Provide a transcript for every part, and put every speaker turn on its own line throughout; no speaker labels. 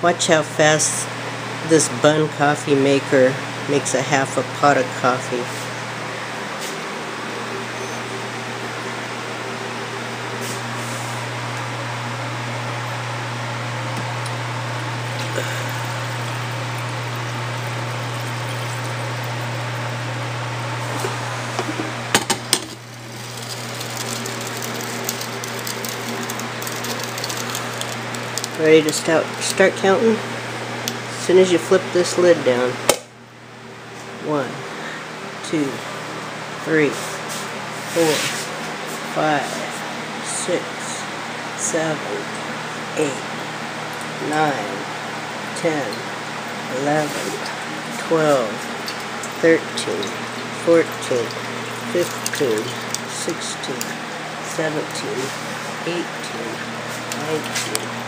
Watch how fast this Bunn coffee maker makes a half a pot of coffee. Ready to start, start counting? As soon as you flip this lid down. One, two, three, four, five, six, seven, eight, nine, ten, eleven, twelve, thirteen, fourteen, fifteen, sixteen, seventeen, eighteen, nineteen.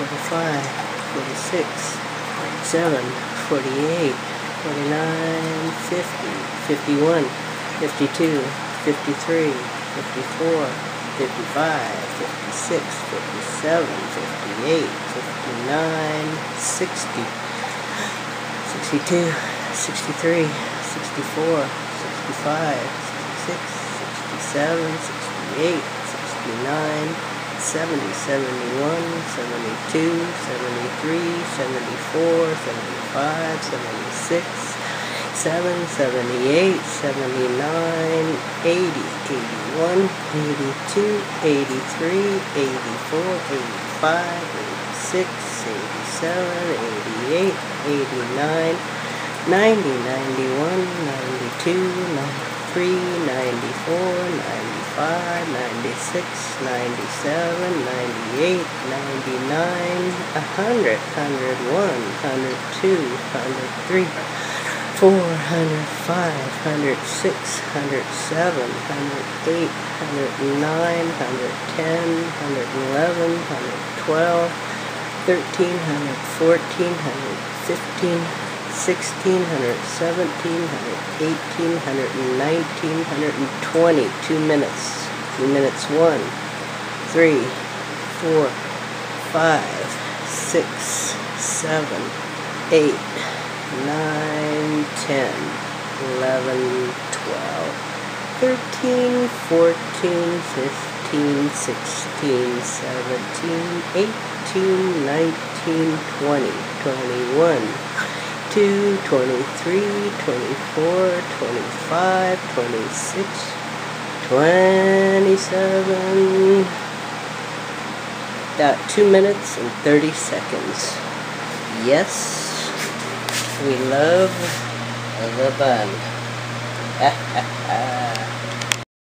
45, 46, 47, 48, 49, 50, 51, 52, 53, 54, 55, 56, 57, 58, 59, 60, 62, 63, 64, 65, 66, 67, 68, 69, 70, 71, 72, 73, 74, 75, 76, 7, 78, 79, 80, 81, 82, 83, 84, 85, 86, 87, 88, 89, 90, 91, 92, 93, 94, 95, 95, 96, 97, 98, 99, 100, 101, 102, 103, 4, 105, 106, 107, 108, 109, 110, 111, 112, 13, 114, 115, 16, 117, 118, 119, 120. Two minutes. Two minutes. One, three, four, five, six, seven, eight, nine, ten, eleven, twelve, thirteen, fourteen, fifteen, sixteen, seventeen, eighteen, nineteen, twenty, twenty-one. 22, 23, 24, 25, 26, 27. About 2 minutes and 30 seconds. Yes, we love the Bunn.